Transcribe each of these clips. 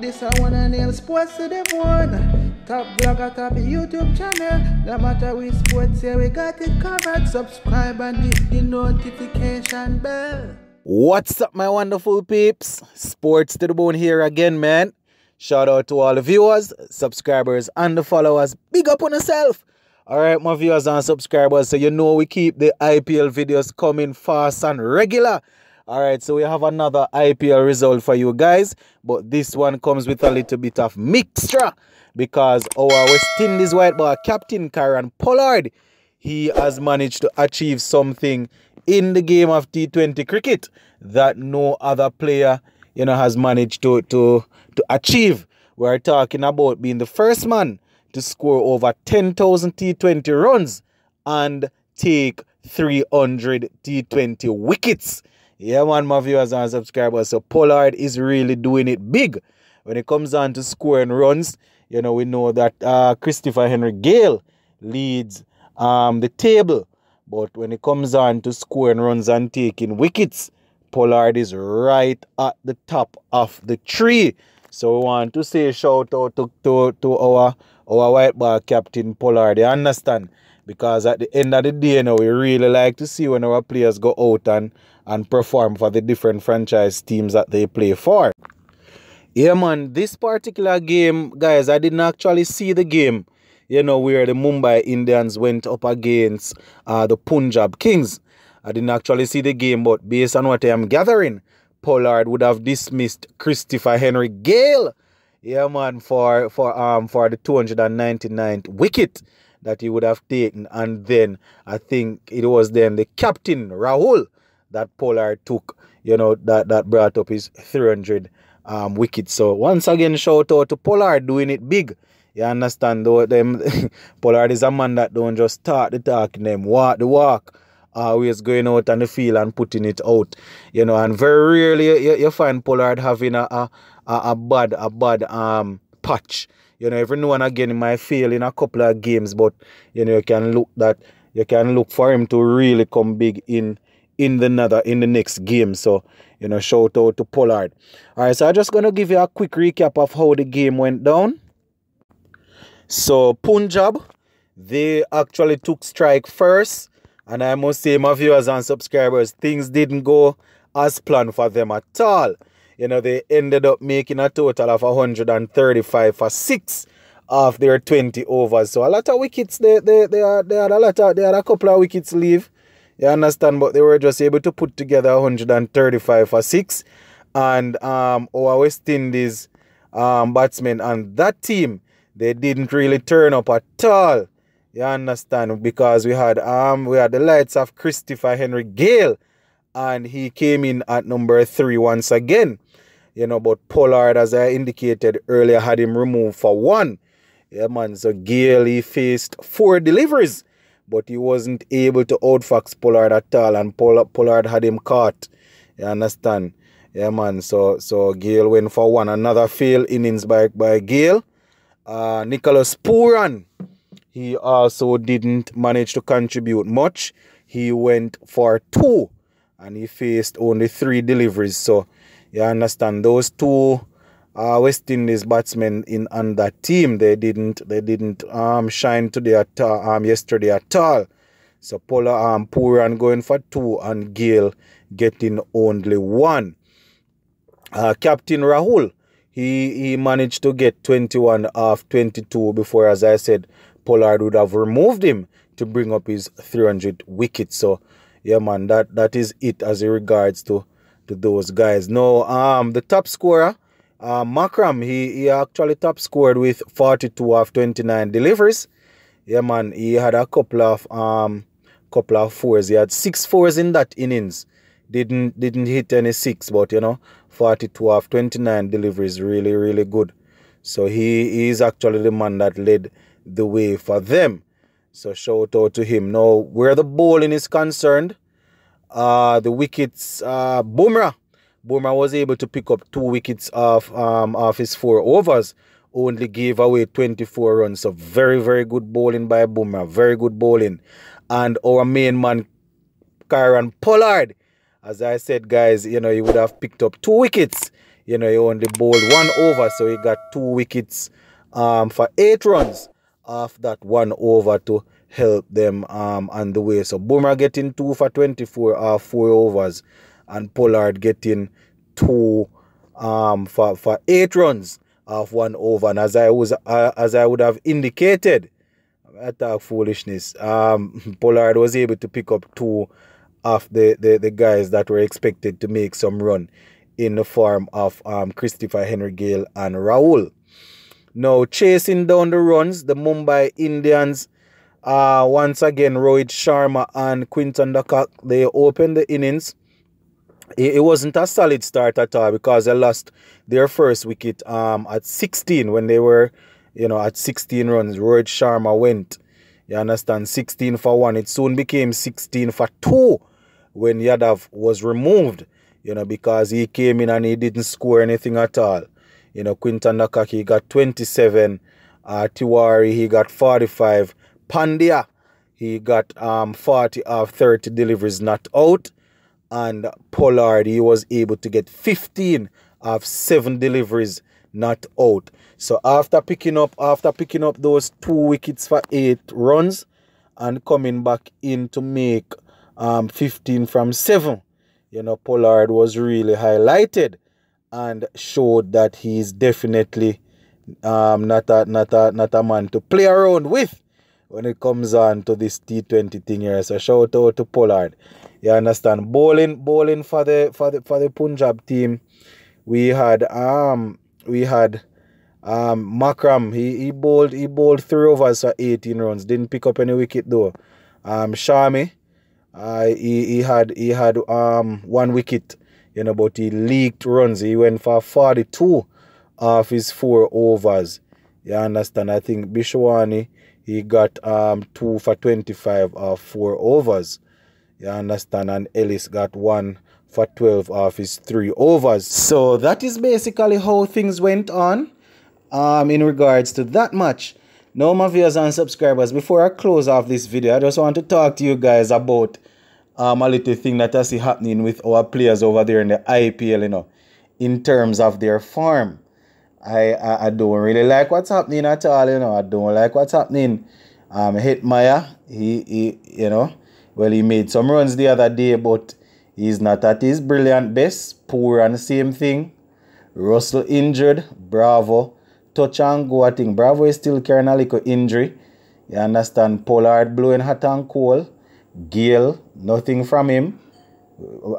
This I wanna nail sports to the bone. Top blogger, top YouTube channel. No matter which sports, yeah, we got it covered. Subscribe and hit the notification bell. What's up, my wonderful peeps? Sports to the bone here again, man. Shout out to all the viewers, subscribers, and the followers. Big up on yourself. All right, my viewers and subscribers. So you know we keep the IPL videos coming fast and regular. All right, so we have another IPL result for you guys, but this one comes with a little bit of mixture because our West Indies white ball captain Kieron Pollard, he has managed to achieve something in the game of T20 cricket that no other player, you know, has managed to to to achieve. We're talking about being the first man to score over 10,000 T20 runs and take 300 T20 wickets. Yeah, man, my viewers and subscribers. So Pollard is really doing it big. When it comes down to scoring runs, you know, we know that uh, Christopher Henry Gayle leads um, the table. But when it comes on to scoring runs and taking wickets, Pollard is right at the top of the tree. So we want to say shout out to, to, to our, our white ball captain Pollard. You understand? Because at the end of the day, you know, we really like to see when our players go out and and perform for the different franchise teams that they play for. Yeah, man, this particular game, guys, I didn't actually see the game, you know, where the Mumbai Indians went up against uh, the Punjab Kings. I didn't actually see the game, but based on what I am gathering, Pollard would have dismissed Christopher Henry Gayle, yeah, man, for for um for the 299th wicket that he would have taken, and then I think it was then the captain Rahul that Pollard took, you know, that, that brought up his 300 um, wickets. So once again, shout out to Pollard doing it big. You understand though them Pollard is a man that don't just start the talking them, walk the walk. Always going out on the field and putting it out. You know, and very rarely you, you find Pollard having a, a, a bad a bad um patch. You know, every now and again he might fail in a couple of games, but you know, you can look that you can look for him to really come big in in the another in the next game. So, you know, shout out to Pollard. Alright, so I'm just gonna give you a quick recap of how the game went down. So Punjab, they actually took strike first. And I must say, my viewers and subscribers, things didn't go as planned for them at all. You know, they ended up making a total of 135 for six of their 20 overs. So a lot of wickets, they they they, are, they had a lot of, they had a couple of wickets leave. You understand? But they were just able to put together 135 for six. And um, our West Indies um, batsmen and that team, they didn't really turn up at all. You understand? Because we had um we had the lights of Christopher Henry Gayle and he came in at number three once again. You know, but Pollard, as I indicated earlier, had him removed for one. Yeah, man. So Gayle he faced four deliveries but he wasn't able to outfox Pollard at all, and Pollard had him caught. You understand? Yeah, man. So so Gayle went for one. Another failed innings by by Gayle. Uh, Nicholas Pooran, he also didn't manage to contribute much. He went for two, and he faced only three deliveries. So you understand those two uh, West Indies batsmen in on that team. They didn't they didn't um shine today at um yesterday at all. So Pola um Pooran going for two and Gayle getting only one. Uh, Captain Rahul, he he managed to get 21 off 22 before, as I said, Pollard would have removed him to bring up his 300 wickets. So yeah, man, that that is it as regards to to those guys. Now, um, the top scorer uh, Markram, he, he actually top scored with 42 of 29 deliveries. Yeah, man, he had a couple of um couple of fours. He had six fours in that innings. Didn't didn't hit any six, but you know, 42 of 29 deliveries, really, really good. So he, is actually the man that led the way for them. So shout out to him. Now, where the bowling is concerned, uh the wickets, uh Bumrah Bumrah was able to pick up two wickets off um, off his four overs. Only gave away 24 runs. So very, very good bowling by Bumrah. Very good bowling. And our main man, Kieron Pollard, as I said, guys, you know, he would have picked up two wickets you know, he only bowled one over, so he got two wickets um, for eight runs off that one over to help them um, on the way. So Bumrah getting two for 24 off four overs, and Pollard getting two um, for, for eight runs of one over. And as I was uh, as I would have indicated, I talk foolishness. Um, Pollard was able to pick up two of the, the, the guys that were expected to make some run in the form of um, Christopher Henry Gayle and Rahul. Now, chasing down the runs, the Mumbai Indians, uh, once again, Rohit Sharma and Quinton de Kock, they opened the innings. It, wasn't a solid start at all because they lost their first wicket um, at 16 when they were, you know, at 16 runs. Rohit Sharma went, you understand, 16 for 1. It soon became 16 for 2 when Yadav was removed you know, because he came in and he didn't score anything at all. You know, Quinton he got 27. Uh, Tiwari, he got 45. Pandya, he got um 40 of 30 deliveries not out. And Pollard, he was able to get 15 of 7 deliveries not out. So after picking up after picking up those two wickets for 8 runs and coming back in to make um 15 from 7 you know, Pollard was really highlighted and showed that he's definitely um, not a not a not a man to play around with when it comes on to this T20 thing here. So shout out to Pollard. You understand? Bowling bowling for the for the for the Punjab team. We had um we had um Markram. He he bowled he bowled three overs for 18 runs. Didn't pick up any wicket though. Um Shami uh, he, he had he had um one wicket, you know, but he leaked runs. He went for 42 of his four overs. You understand? I think Bishwani he got um two for 25 of four overs. You understand? And Ellis got one for 12 of his three overs. So that is basically how things went on um in regards to that match. Now, my viewers and subscribers, before I close off this video, I just want to talk to you guys about um, a little thing that I see happening with our players over there in the IPL, you know, in terms of their form. I, I, I don't really like what's happening at all, you know. I don't like what's happening. Um, Hetmyer, he, he, you know, well, he made some runs the other day, but he's not at his brilliant best. Pooran the same thing. Russell injured. Bravo touch and go. I think Bravo is still carrying a little injury. You understand? Pollard blowing hot and cold. Gayle, nothing from him.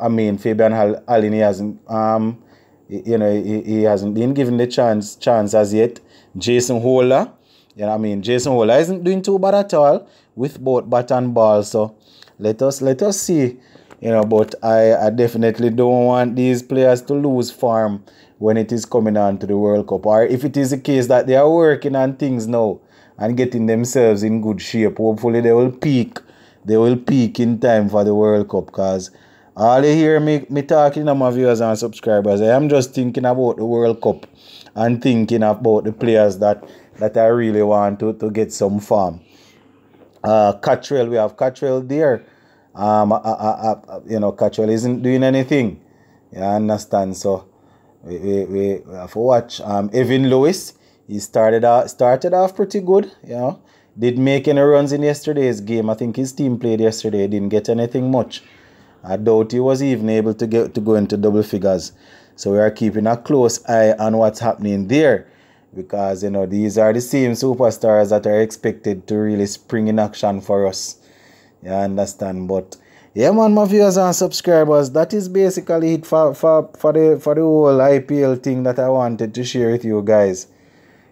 I mean, Fabian Allen, he hasn't, um, you know, he, he hasn't been given the chance chance as yet. Jason Holder, you know, I mean, Jason Holder isn't doing too bad at all with both bat and ball. So let us let us see, you know. But I, I definitely don't want these players to lose form when it is coming on to the World Cup. Or if it is the case that they are working on things now and getting themselves in good shape, hopefully they will peak. They will peak in time for the World Cup because all you hear me, me talking to my viewers and subscribers, I am just thinking about the World Cup and thinking about the players that, that I really want to, to get some form. Uh, Cottrell, we have Cottrell there. Um, uh, uh, uh, you know, Cottrell isn't doing anything. You understand? So we, we, we have to watch. Um, Evin Lewis, he started out, started off pretty good, you know. Did make any runs in yesterday's game. I think his team played yesterday, didn't get anything much. I doubt he was even able to get to go into double figures. So we are keeping a close eye on what's happening there. Because you know these are the same superstars that are expected to really spring in action for us. You understand? But yeah man my viewers and subscribers that is basically it for, for, for the for the whole IPL thing that I wanted to share with you guys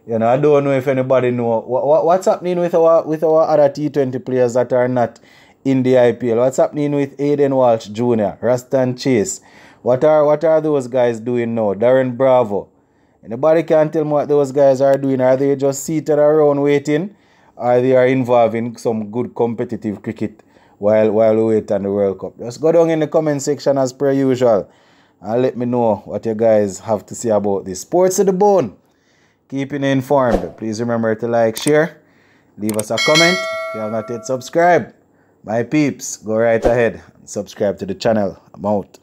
you know I don't know if anybody know what, what what's happening with our with our other T20 players that are not in the IPL what's happening with Hayden Walsh Jr. Roston Chase what are what are those guys doing now Darren Bravo anybody can tell me what those guys are doing are they just seated around waiting or they are involved in some good competitive cricket while while we wait on the World Cup. Just go down in the comment section as per usual and let me know what you guys have to say about this. Sports of the bone. Keeping informed. Please remember to like, share, leave us a comment. If you have not yet subscribed, my peeps, go right ahead and subscribe to the channel. I'm out.